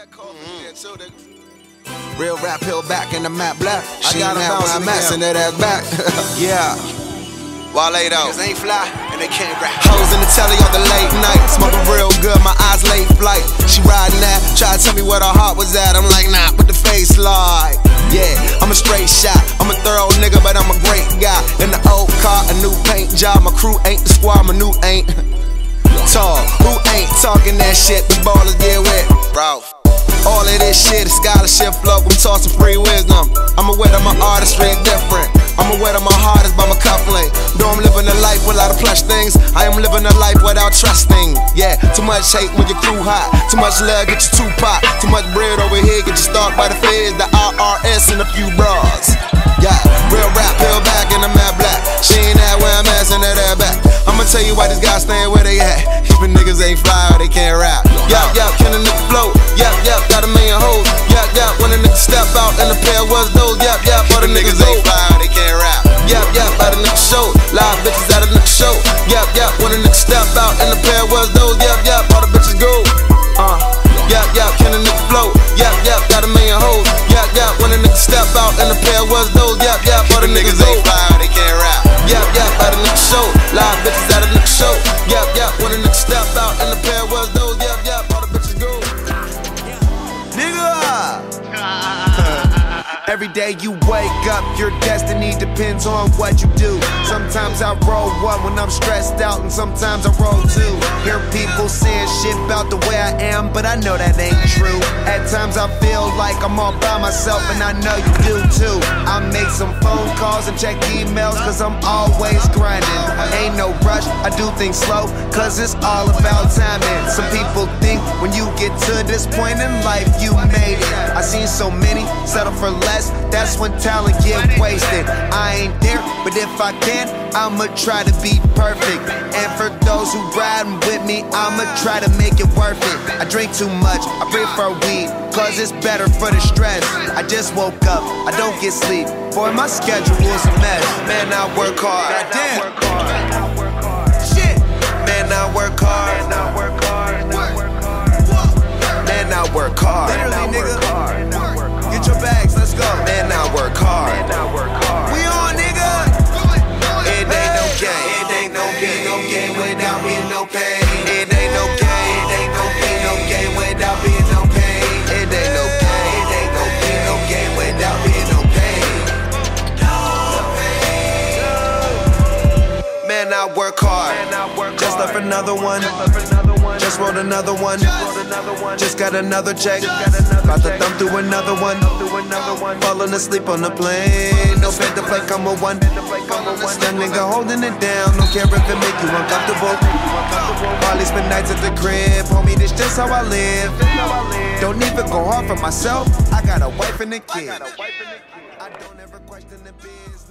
Mm-hmm. Real rap hill back in the map black. She ain't mad when I'm at, send that ass back. yeah. Wale though. Cause ain't fly and they can't rap. Hoes in the telly on the late night. Smoking real good, my eyes late flight. She riding that, try to tell me where her heart was at. I'm like, nah, put the face light. Yeah, I'm a straight shot. I'm a thorough nigga, but I'm a great guy. In the old car, a new paint job. My crew ain't the squad, my new ain't. Tall, who ain't talking that shit? The ballers get wet. Bro. All of this shit is scholarship flow. I'm tossing free wisdom. I'm aware that my artistry is different. I'm aware that my heart is by my cufflink. Though I'm living a life without a plush things, I am living a life without trusting. Yeah, too much hate when your crew hot. Too much love get you too pot. Too much bread over here get you stalked by the feds, the IRS, and a few bras. Was those. Yup, yup, all the niggas ain't fly they can't rap. Yup, yup, at a nigga show. Live bitches at a nigga show. Yup, yup, when a nigga step out and the pair was those. Yup, yup, all the bitches go. Uh, yup, yup, can a nigga float? Yup, yup, got a million hoes. Yup, yup, when a nigga step out and the pair was those. Yup, yup, all the niggas ain't Every day you wake up, your destiny depends on what you do. Sometimes I roll one when I'm stressed out, and sometimes I roll two. Hear people saying shit about the way I am, but I know that ain't true. At times I feel like I'm all by myself, and I know you do too. I make some phone calls and check emails, cause I'm always grinding. Ain't no rush, I do things slow, cause it's all about timing. Some people think when you get to this point in life, you made it. I seen so many settle for less, that's when talent get wasted. I ain't there, but if I can, I'ma try to be perfect. And for those who riding with me, I'ma try to make it worth it. I drink too much, I prefer weed, cause it's better for the stress. I just woke up, I don't get sleep. Boy, my schedule is a mess. Man, I work hard. Damn. Shit. Man, I work hard. Man, I work hard. Man, I work hard. Literally, nigga. Hard. I work hard. Just left another one. Just wrote another one. Just got another check. About to thumb through another one. Falling asleep on the plane. No bed to play, come on one. Young nigga holding it down. Don't care if it make you uncomfortable. Probably spend nights at the crib. Homie, this just how I live. Don't even go hard for myself. I got a wife and a kid. I don't ever question the biz,